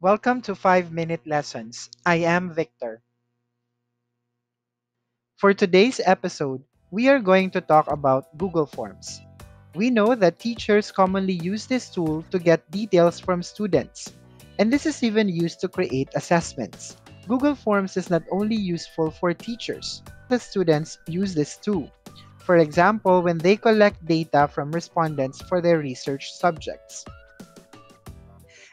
Welcome to 5 Minute Lessons. I am Victor. For today's episode, we are going to talk about Google Forms. We know that teachers commonly use this tool to get details from students, and this is even used to create assessments. Google Forms is not only useful for teachers, the students use this too. For example, when they collect data from respondents for their research subjects.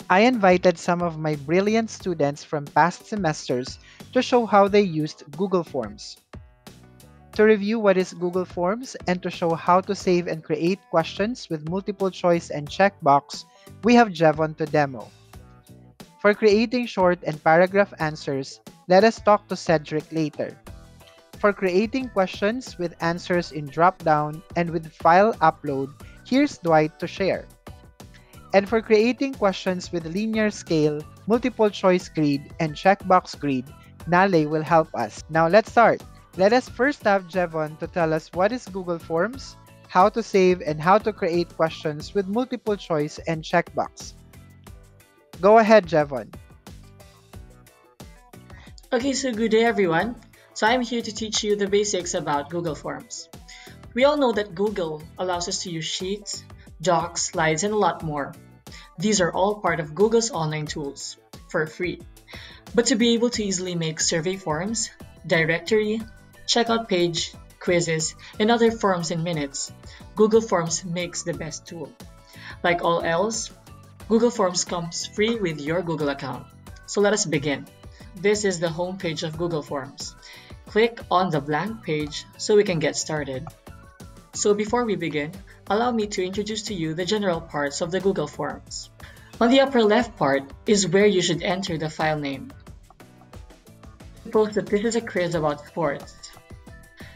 I invited some of my brilliant students from past semesters to show how they used Google Forms. To review what is Google Forms and to show how to save and create questions with multiple choice and checkbox, we have Jevon to demo. For creating short and paragraph answers, let us talk to Cedric later. For creating questions with answers in drop-down and with file upload, here's Dwight to share. And for creating questions with linear scale, multiple choice grid, and checkbox grid, Nale will help us. Now let's start. Let us first have Jevon to tell us what is Google Forms, how to save, and how to create questions with multiple choice and checkbox. Go ahead, Jevon. Okay, so good day everyone. So I'm here to teach you the basics about Google Forms. We all know that Google allows us to use Sheets, docs, slides, and a lot more. These are all part of Google's online tools for free. But to be able to easily make survey forms, directory, checkout page, quizzes, and other forms in minutes, Google Forms makes the best tool. Like all else, Google Forms comes free with your Google account. So let us begin. This is the home page of Google Forms. Click on the blank page so we can get started. So before we begin, allow me to introduce to you the general parts of the Google Forms. On the upper left part is where you should enter the file name. Suppose that this is a quiz about sports.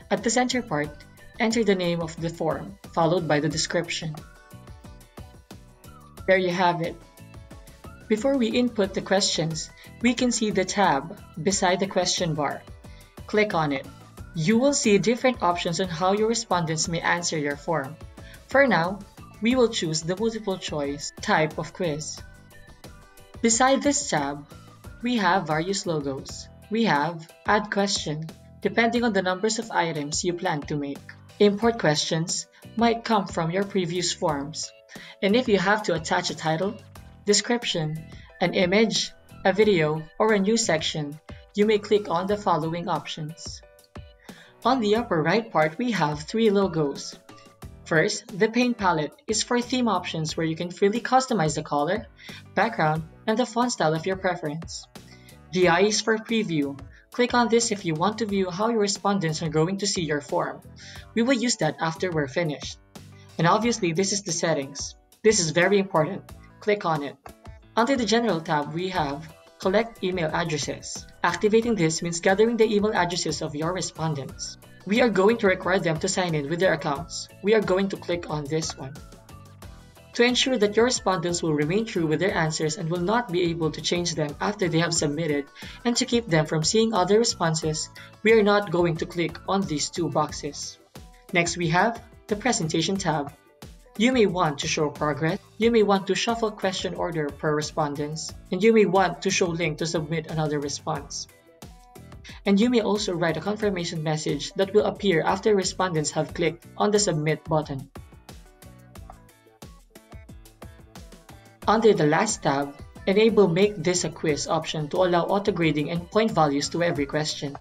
At the center part, enter the name of the form, followed by the description. There you have it. Before we input the questions, we can see the tab beside the question bar. Click on it. You will see different options on how your respondents may answer your form. For now, we will choose the multiple choice type of quiz. Beside this tab, we have various logos. We have Add Question, depending on the numbers of items you plan to make. Import questions might come from your previous forms. And if you have to attach a title, description, an image, a video, or a new section, you may click on the following options. On the upper right part, we have three logos. First, the paint palette is for theme options where you can freely customize the color, background, and the font style of your preference. The eye is for preview. Click on this if you want to view how your respondents are going to see your form. We will use that after we're finished. And obviously, this is the settings. This is very important. Click on it. Under the General tab, we have Collect email addresses. Activating this means gathering the email addresses of your respondents. We are going to require them to sign in with their accounts. We are going to click on this one. To ensure that your respondents will remain true with their answers and will not be able to change them after they have submitted, and to keep them from seeing other responses, we are not going to click on these two boxes. Next we have the Presentation tab. You may want to show progress, you may want to shuffle question order per respondents, and you may want to show link to submit another response. And you may also write a confirmation message that will appear after respondents have clicked on the submit button. Under the last tab, enable make this a quiz option to allow auto grading and point values to every question.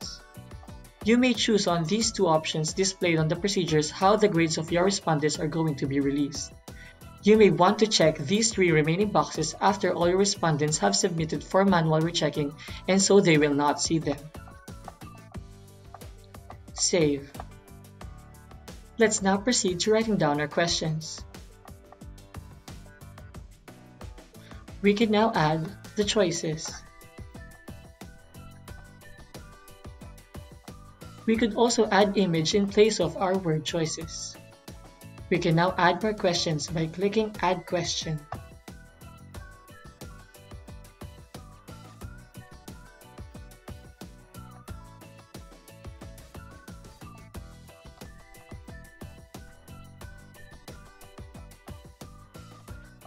You may choose on these two options displayed on the procedures how the grades of your respondents are going to be released. You may want to check these three remaining boxes after all your respondents have submitted for manual rechecking and so they will not see them. Save. Let's now proceed to writing down our questions. We can now add the choices. We could also add image in place of our word choices. We can now add more questions by clicking Add Question.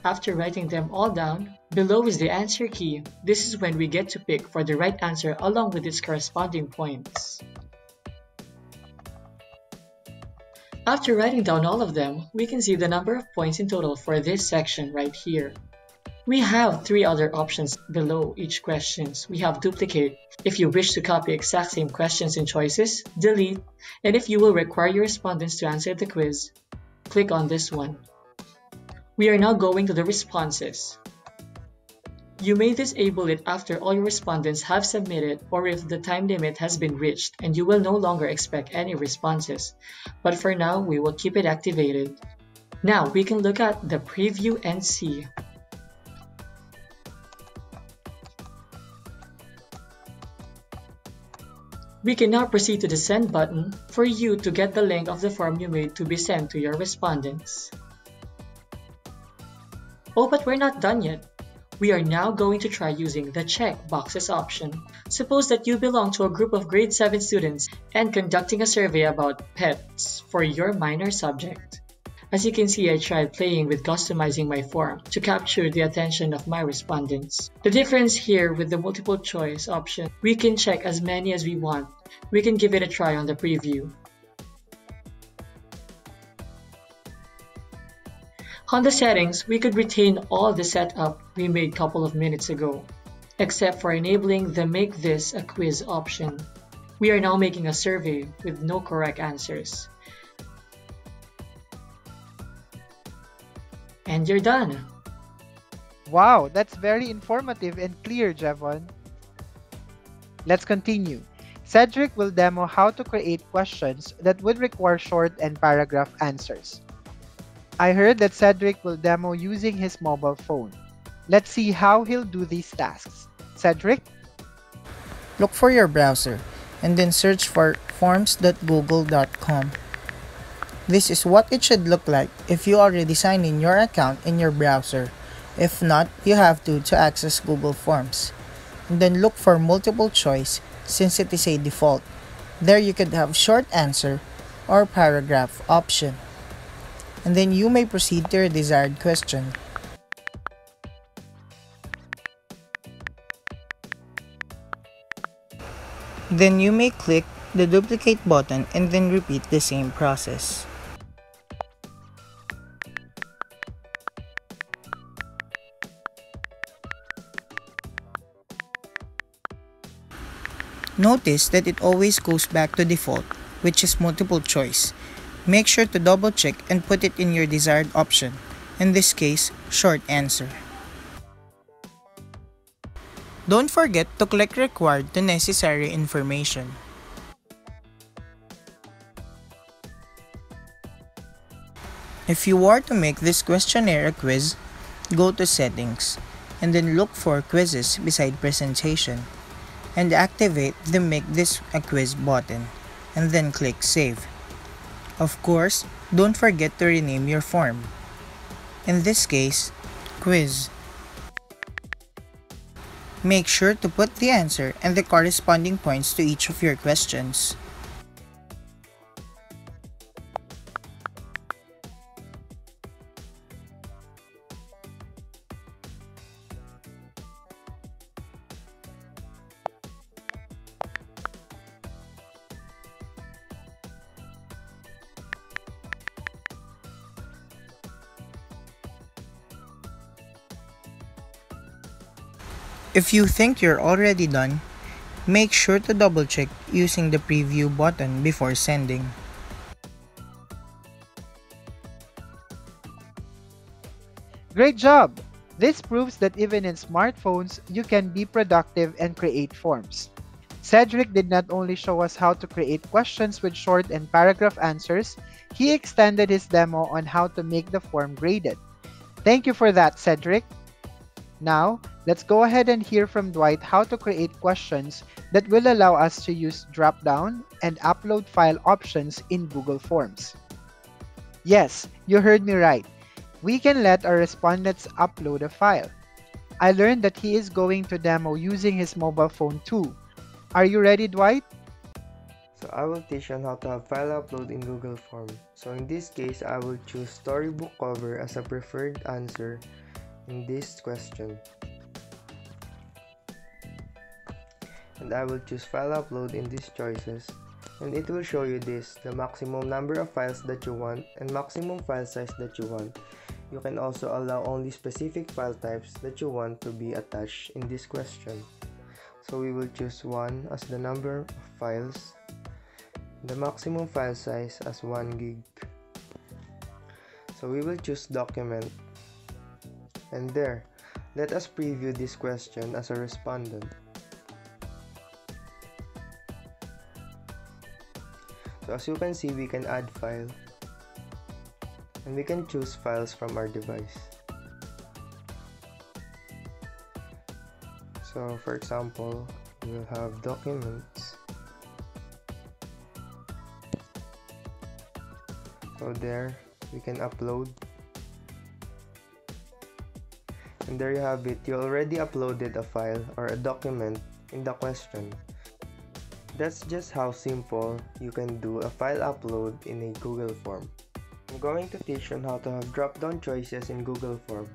After writing them all down, Below is the answer key. This is when we get to pick for the right answer along with its corresponding points. After writing down all of them, we can see the number of points in total for this section right here. We have three other options below each questions. We have duplicate, if you wish to copy exact same questions and choices, delete, and if you will require your respondents to answer the quiz, click on this one. We are now going to the responses. You may disable it after all your respondents have submitted or if the time limit has been reached and you will no longer expect any responses. But for now, we will keep it activated. Now we can look at the preview and see. We can now proceed to the send button for you to get the link of the form you made to be sent to your respondents. Oh, but we're not done yet. We are now going to try using the check boxes option. Suppose that you belong to a group of grade 7 students and conducting a survey about pets for your minor subject. As you can see, I tried playing with customizing my form to capture the attention of my respondents. The difference here with the multiple choice option, we can check as many as we want. We can give it a try on the preview. On the settings, we could retain all the setup we made couple of minutes ago, except for enabling the make this a quiz option. We are now making a survey with no correct answers. And you're done. Wow, that's very informative and clear, Jevon. Let's continue. Cedric will demo how to create questions that would require short and paragraph answers. I heard that Cedric will demo using his mobile phone. Let's see how he'll do these tasks. Cedric? Look for your browser and then search for forms.google.com. This is what it should look like if you already sign in your account in your browser. If not, you have to to access Google Forms. And then look for multiple choice since it is a default. There you could have short answer or paragraph option and then you may proceed to your desired question. Then you may click the duplicate button and then repeat the same process. Notice that it always goes back to default, which is multiple choice, Make sure to double check and put it in your desired option, in this case, short answer. Don't forget to click required to necessary information. If you are to make this questionnaire a quiz, go to settings and then look for quizzes beside presentation and activate the make this a quiz button and then click save. Of course, don't forget to rename your form. In this case, quiz. Make sure to put the answer and the corresponding points to each of your questions. If you think you're already done, make sure to double check using the preview button before sending. Great job! This proves that even in smartphones, you can be productive and create forms. Cedric did not only show us how to create questions with short and paragraph answers, he extended his demo on how to make the form graded. Thank you for that, Cedric. Now, let's go ahead and hear from Dwight how to create questions that will allow us to use drop-down and upload file options in Google Forms. Yes, you heard me right. We can let our respondents upload a file. I learned that he is going to demo using his mobile phone too. Are you ready, Dwight? So I will teach on how to have file upload in Google Form. So in this case, I will choose storybook cover as a preferred answer in this question. And I will choose file upload in these choices and it will show you this, the maximum number of files that you want and maximum file size that you want. You can also allow only specific file types that you want to be attached in this question. So we will choose 1 as the number of files, the maximum file size as 1 gig. So we will choose document. And there, let us preview this question as a respondent. So as you can see, we can add file and we can choose files from our device. So for example, we'll have documents. So there, we can upload. And there you have it, you already uploaded a file or a document in the question. That's just how simple you can do a file upload in a Google form. I'm going to teach on how to have drop-down choices in Google form.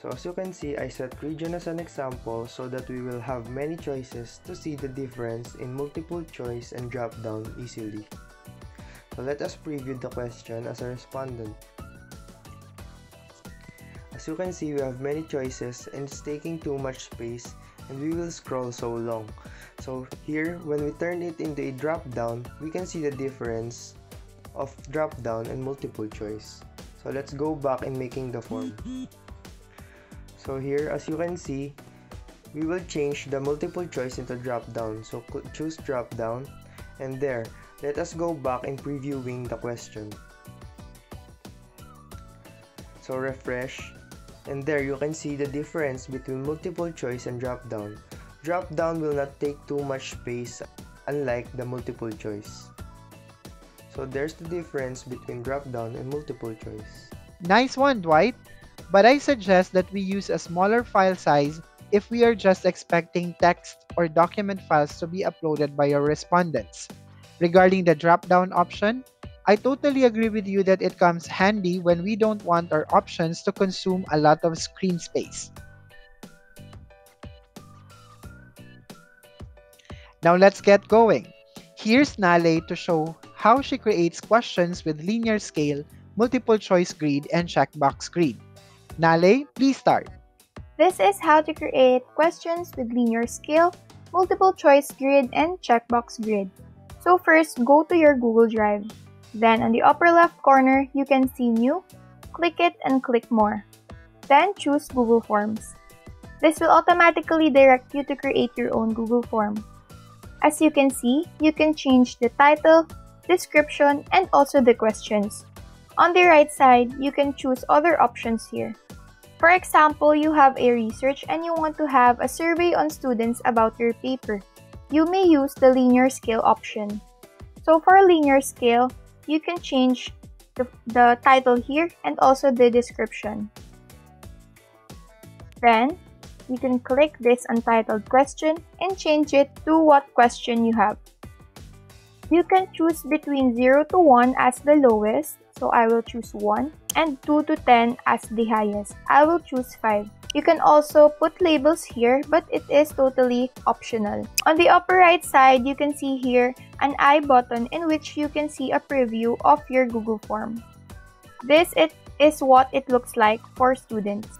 So as you can see, I set region as an example so that we will have many choices to see the difference in multiple choice and drop-down easily. So let us preview the question as a respondent. As you can see, we have many choices and it's taking too much space and we will scroll so long. So here, when we turn it into a drop down, we can see the difference of drop down and multiple choice. So let's go back in making the form. So here, as you can see, we will change the multiple choice into drop down. So choose drop down and there, let us go back in previewing the question. So refresh and there you can see the difference between multiple choice and drop down. Drop down will not take too much space unlike the multiple choice. So there's the difference between drop down and multiple choice. Nice one, Dwight. But I suggest that we use a smaller file size if we are just expecting text or document files to be uploaded by your respondents. Regarding the drop-down option, I totally agree with you that it comes handy when we don't want our options to consume a lot of screen space. Now let's get going. Here's Nale to show how she creates questions with linear scale, multiple choice grid, and checkbox grid. Nale, please start. This is how to create questions with linear scale, multiple choice grid, and checkbox grid. So first, go to your Google Drive. Then on the upper left corner, you can see New. Click it and click More. Then choose Google Forms. This will automatically direct you to create your own Google form. As you can see, you can change the title, description, and also the questions. On the right side, you can choose other options here. For example, you have a research and you want to have a survey on students about your paper. You may use the linear scale option. So for linear scale, you can change the, the title here and also the description. Then, you can click this untitled question and change it to what question you have. You can choose between 0 to 1 as the lowest, so I will choose 1, and 2 to 10 as the highest. I will choose 5. You can also put labels here, but it is totally optional. On the upper right side, you can see here an I button in which you can see a preview of your Google form. This it is what it looks like for students.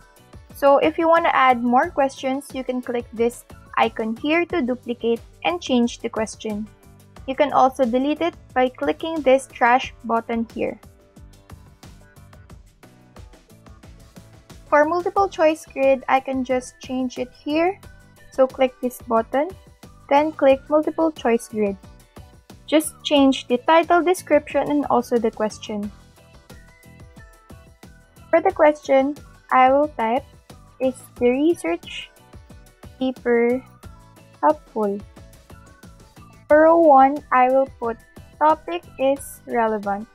So if you want to add more questions, you can click this icon here to duplicate and change the question. You can also delete it by clicking this trash button here. For multiple choice grid, I can just change it here. So click this button, then click multiple choice grid. Just change the title, description, and also the question. For the question, I will type, is the research paper helpful? For row 1, I will put topic is relevant.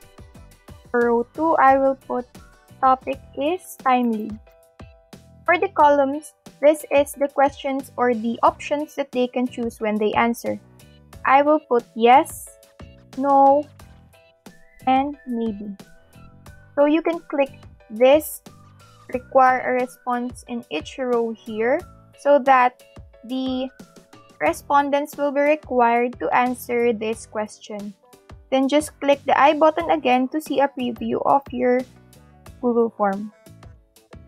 For row 2, I will put topic is timely. For the columns, this is the questions or the options that they can choose when they answer. I will put yes, no, and maybe. So you can click this require a response in each row here so that the respondents will be required to answer this question. Then just click the I button again to see a preview of your Google form.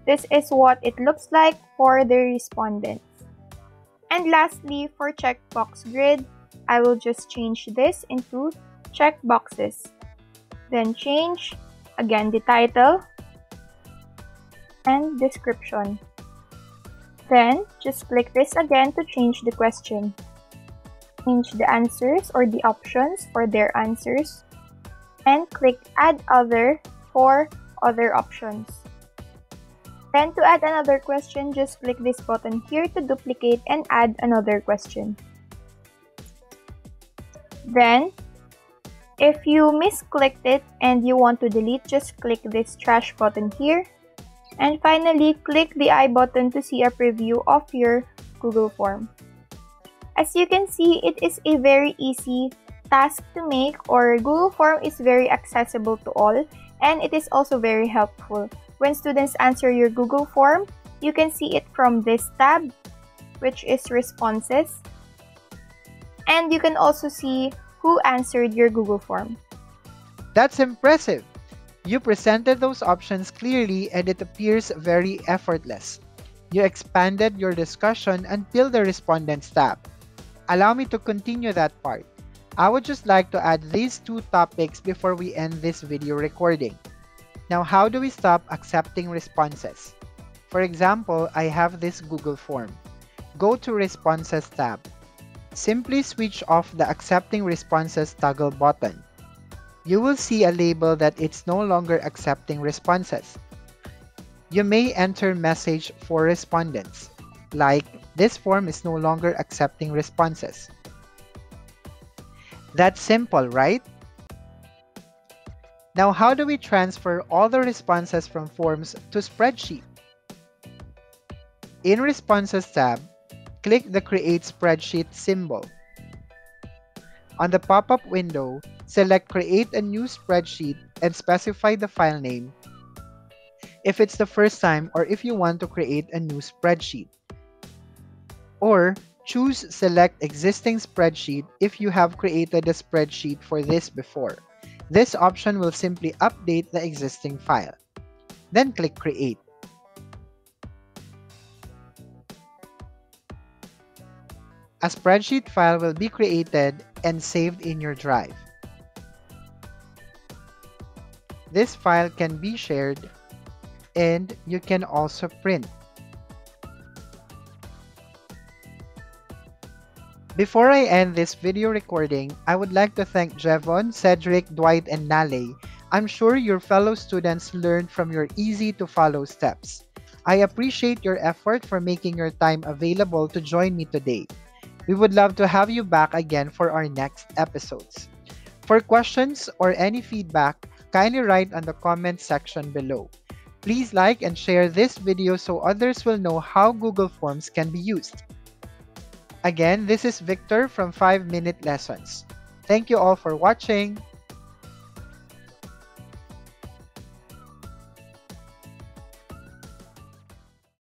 This is what it looks like for the respondents. And lastly, for checkbox grid, I will just change this into checkboxes. Then change, again, the title and description. Then, just click this again to change the question. Change the answers or the options for their answers. And click Add Other for other options. Then to add another question, just click this button here to duplicate and add another question. Then, if you misclicked it and you want to delete, just click this trash button here and finally, click the I button to see a preview of your Google form. As you can see, it is a very easy task to make or Google form is very accessible to all and it is also very helpful. When students answer your Google form, you can see it from this tab, which is responses. And you can also see who answered your Google form. That's impressive! You presented those options clearly and it appears very effortless. You expanded your discussion until the Respondents tab. Allow me to continue that part. I would just like to add these two topics before we end this video recording. Now, how do we stop accepting responses? For example, I have this Google form. Go to Responses tab. Simply switch off the Accepting Responses toggle button you will see a label that it's no longer accepting responses. You may enter message for respondents, like this form is no longer accepting responses. That's simple, right? Now, how do we transfer all the responses from forms to spreadsheet? In Responses tab, click the Create Spreadsheet symbol. On the pop-up window, select Create a new spreadsheet and specify the file name if it's the first time or if you want to create a new spreadsheet. Or choose Select Existing Spreadsheet if you have created a spreadsheet for this before. This option will simply update the existing file. Then click Create. A spreadsheet file will be created and saved in your drive. This file can be shared and you can also print. Before I end this video recording, I would like to thank Jevon, Cedric, Dwight, and Nale. I'm sure your fellow students learned from your easy-to-follow steps. I appreciate your effort for making your time available to join me today. We would love to have you back again for our next episodes. For questions or any feedback, kindly write on the comment section below. Please like and share this video so others will know how Google Forms can be used. Again, this is Victor from 5 Minute Lessons. Thank you all for watching.